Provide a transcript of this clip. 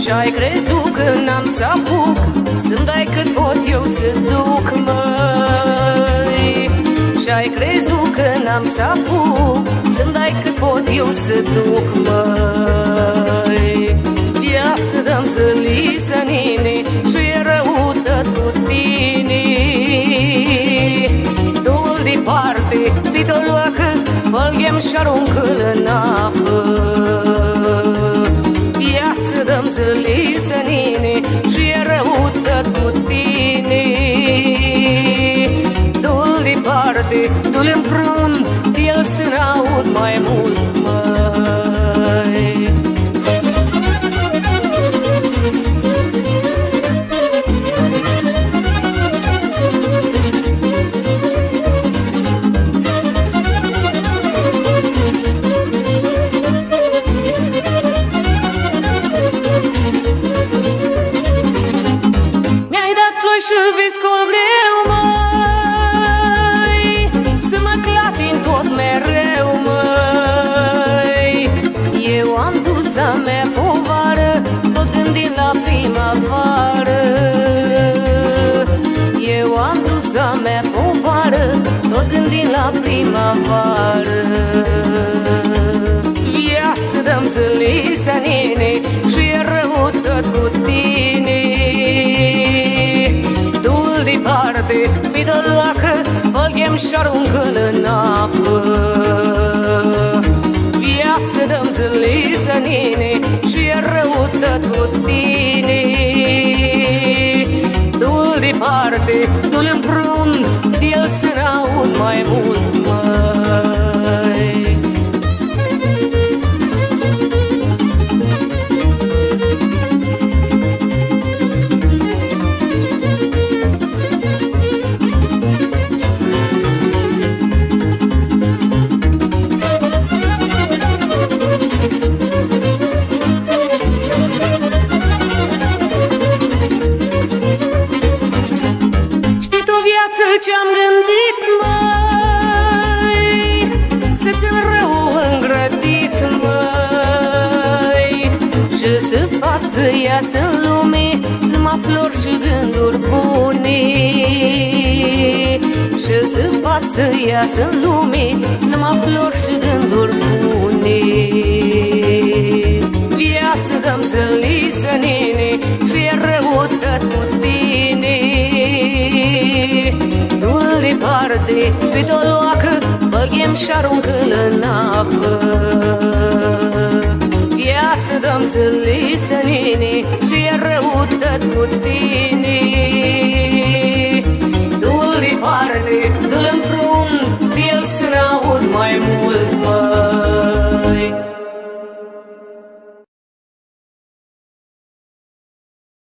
Și-ai crezut că n-am să apuc Să-mi dai cât pot eu să duc, măi. Și-ai crezut că n-am să apuc Să-mi dai cât pot eu să duc, măi. Viață dăm zălisă, nini Și e răută cu tine. Du-l departe, pitoloacă Fălghem și aruncă-l în apă Viață dăm zălisă, nini Și e răută cu tine. Du-l departe, du-l în prund și viscol greu, măi. Să mă clatin tot mereu, măi. Eu am dus a mea povară Tot gândind la primăvară. Eu am dus a mea povară Tot gândind la primăvară. Viață dăm zălisă, nene și aruncă-l în apă. Viață dăm zălisă, nene Și e răută cu tine. Du-l departe, du-l în viață ce-am gândit, mai Să-ți rău îngrădit, mai. Și să fac să iasă în lume Numai flori și gânduri bune. Și să fac să iasă în lume Numai flori și gânduri bune. Viață dăm zălisă, nene Și e răută cu tine departe, pe toloacă Băghem și aruncă-l în apă